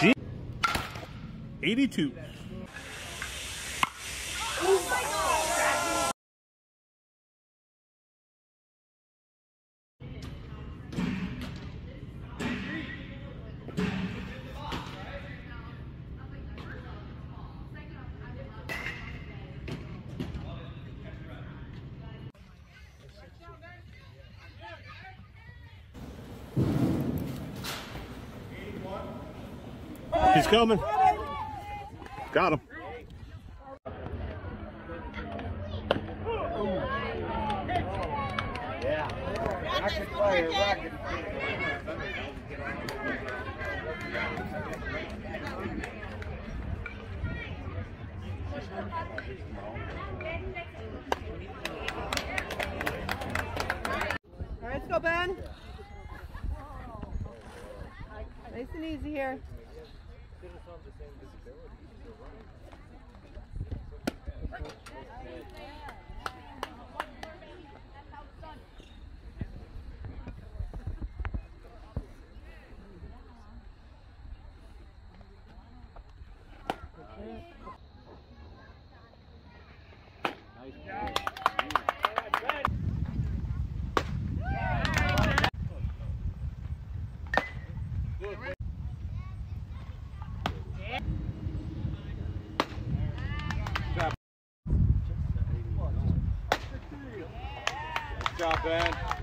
Gee. 82. He's coming. Got him. Rocket. All right, let's go, Ben. Nice and easy here. Good job, Ben.